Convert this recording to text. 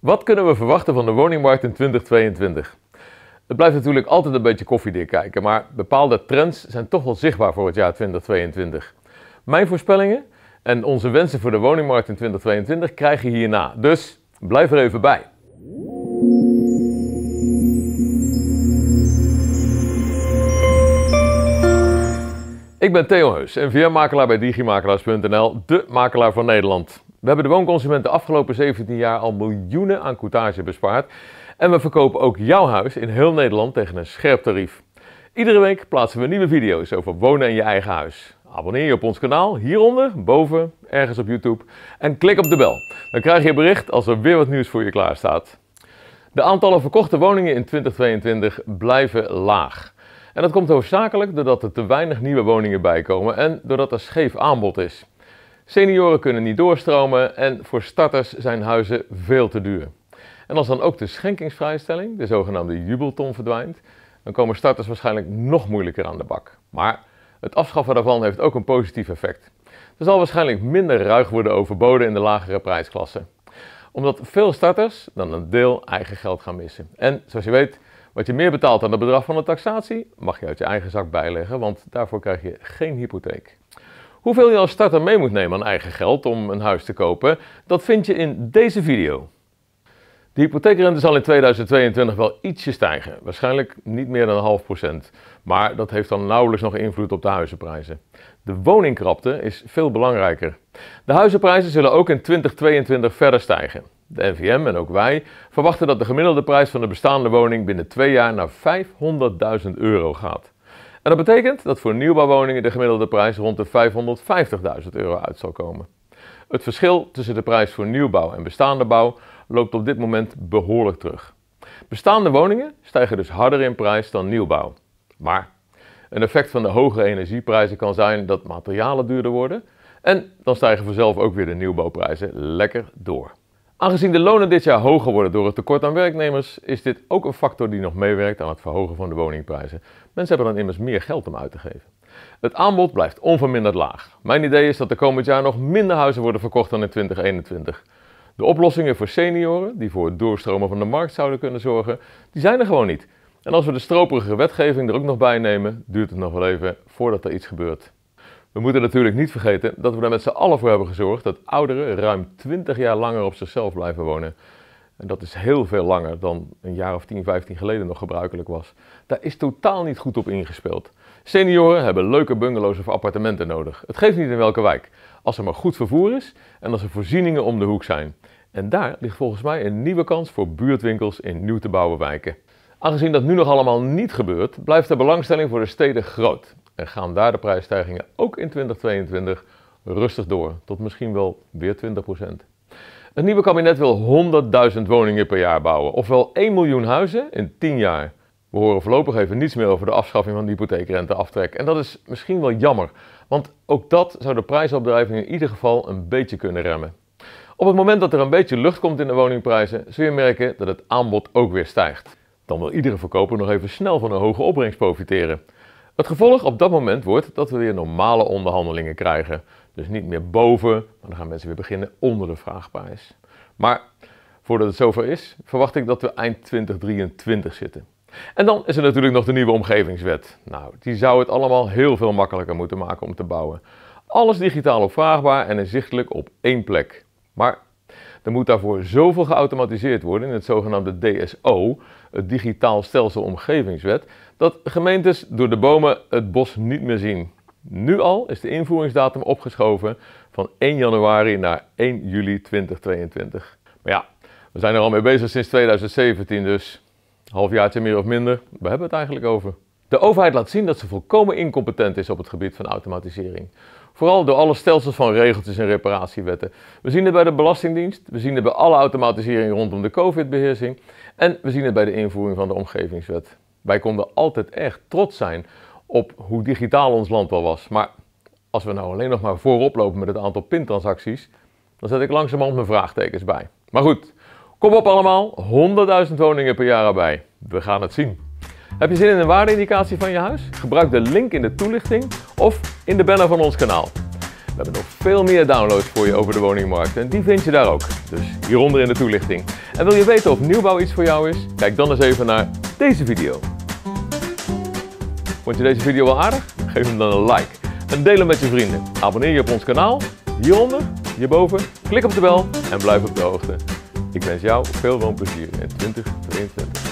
Wat kunnen we verwachten van de woningmarkt in 2022? Het blijft natuurlijk altijd een beetje koffiedik kijken, maar bepaalde trends zijn toch wel zichtbaar voor het jaar 2022. Mijn voorspellingen en onze wensen voor de woningmarkt in 2022 krijg je hierna, dus blijf er even bij. Ik ben Theo Heus, NVM-makelaar bij Digimakelaars.nl, de makelaar van Nederland. We hebben de woonconsument de afgelopen 17 jaar al miljoenen aan courtage bespaard. En we verkopen ook jouw huis in heel Nederland tegen een scherp tarief. Iedere week plaatsen we nieuwe video's over wonen in je eigen huis. Abonneer je op ons kanaal hieronder, boven, ergens op YouTube. En klik op de bel. Dan krijg je bericht als er weer wat nieuws voor je klaar staat. De aantallen verkochte woningen in 2022 blijven laag. En dat komt hoofdzakelijk doordat er te weinig nieuwe woningen bijkomen en doordat er scheef aanbod is. Senioren kunnen niet doorstromen en voor starters zijn huizen veel te duur. En als dan ook de schenkingsvrijstelling, de zogenaamde jubelton, verdwijnt, dan komen starters waarschijnlijk nog moeilijker aan de bak. Maar het afschaffen daarvan heeft ook een positief effect. Er zal waarschijnlijk minder ruig worden overboden in de lagere prijsklassen. Omdat veel starters dan een deel eigen geld gaan missen. En zoals je weet, wat je meer betaalt dan het bedrag van de taxatie, mag je uit je eigen zak bijleggen, want daarvoor krijg je geen hypotheek. Hoeveel je als starter mee moet nemen aan eigen geld om een huis te kopen, dat vind je in deze video. De hypotheekrente zal in 2022 wel ietsje stijgen, waarschijnlijk niet meer dan een half procent. Maar dat heeft dan nauwelijks nog invloed op de huizenprijzen. De woningkrapte is veel belangrijker. De huizenprijzen zullen ook in 2022 verder stijgen. De NVM en ook wij verwachten dat de gemiddelde prijs van de bestaande woning binnen twee jaar naar 500.000 euro gaat. En dat betekent dat voor nieuwbouwwoningen de gemiddelde prijs rond de 550.000 euro uit zal komen. Het verschil tussen de prijs voor nieuwbouw en bestaande bouw loopt op dit moment behoorlijk terug. Bestaande woningen stijgen dus harder in prijs dan nieuwbouw. Maar een effect van de hogere energieprijzen kan zijn dat materialen duurder worden en dan stijgen vanzelf ook weer de nieuwbouwprijzen lekker door. Aangezien de lonen dit jaar hoger worden door het tekort aan werknemers, is dit ook een factor die nog meewerkt aan het verhogen van de woningprijzen. Mensen hebben dan immers meer geld om uit te geven. Het aanbod blijft onverminderd laag. Mijn idee is dat er komend jaar nog minder huizen worden verkocht dan in 2021. De oplossingen voor senioren, die voor het doorstromen van de markt zouden kunnen zorgen, die zijn er gewoon niet. En als we de stroperige wetgeving er ook nog bij nemen, duurt het nog wel even voordat er iets gebeurt. We moeten natuurlijk niet vergeten dat we er met z'n allen voor hebben gezorgd dat ouderen ruim 20 jaar langer op zichzelf blijven wonen. En dat is heel veel langer dan een jaar of 10, 15 geleden nog gebruikelijk was. Daar is totaal niet goed op ingespeeld. Senioren hebben leuke bungalows of appartementen nodig. Het geeft niet in welke wijk. Als er maar goed vervoer is en als er voorzieningen om de hoek zijn. En daar ligt volgens mij een nieuwe kans voor buurtwinkels in nieuw te bouwen wijken. Aangezien dat nu nog allemaal niet gebeurt, blijft de belangstelling voor de steden groot. En gaan daar de prijsstijgingen ook in 2022 rustig door, tot misschien wel weer 20%. Het nieuwe kabinet wil 100.000 woningen per jaar bouwen, ofwel 1 miljoen huizen in 10 jaar. We horen voorlopig even niets meer over de afschaffing van de hypotheekrenteaftrek. En dat is misschien wel jammer, want ook dat zou de prijsopdrijving in ieder geval een beetje kunnen remmen. Op het moment dat er een beetje lucht komt in de woningprijzen, zul je merken dat het aanbod ook weer stijgt. Dan wil iedere verkoper nog even snel van een hoge opbrengst profiteren. Het gevolg op dat moment wordt dat we weer normale onderhandelingen krijgen. Dus niet meer boven, maar dan gaan mensen weer beginnen onder de vraagprijs. Maar voordat het zover is, verwacht ik dat we eind 2023 zitten. En dan is er natuurlijk nog de nieuwe omgevingswet. Nou, die zou het allemaal heel veel makkelijker moeten maken om te bouwen. Alles digitaal opvraagbaar en inzichtelijk op één plek. Maar er moet daarvoor zoveel geautomatiseerd worden in het zogenaamde DSO, het Digitaal Stelsel Omgevingswet, dat gemeentes door de bomen het bos niet meer zien. Nu al is de invoeringsdatum opgeschoven van 1 januari naar 1 juli 2022. Maar ja, we zijn er al mee bezig sinds 2017, dus halfjaartje meer of minder, we hebben het eigenlijk over. De overheid laat zien dat ze volkomen incompetent is op het gebied van automatisering. Vooral door alle stelsels van regeltjes en reparatiewetten. We zien het bij de Belastingdienst, we zien het bij alle automatisering rondom de COVID-beheersing en we zien het bij de invoering van de Omgevingswet. Wij konden altijd echt trots zijn op hoe digitaal ons land wel was. Maar als we nou alleen nog maar voorop lopen met het aantal pintransacties, dan zet ik langzamerhand mijn vraagtekens bij. Maar goed, kom op allemaal, 100.000 woningen per jaar erbij. We gaan het zien. Heb je zin in een waardeindicatie van je huis? Gebruik de link in de toelichting of in de banner van ons kanaal. We hebben nog veel meer downloads voor je over de woningmarkt en die vind je daar ook. Dus hieronder in de toelichting. En wil je weten of nieuwbouw iets voor jou is? Kijk dan eens even naar deze video. Vond je deze video wel aardig? Geef hem dan een like en deel hem met je vrienden. Abonneer je op ons kanaal, hieronder, hierboven. Klik op de bel en blijf op de hoogte. Ik wens jou veel woonplezier in 2022.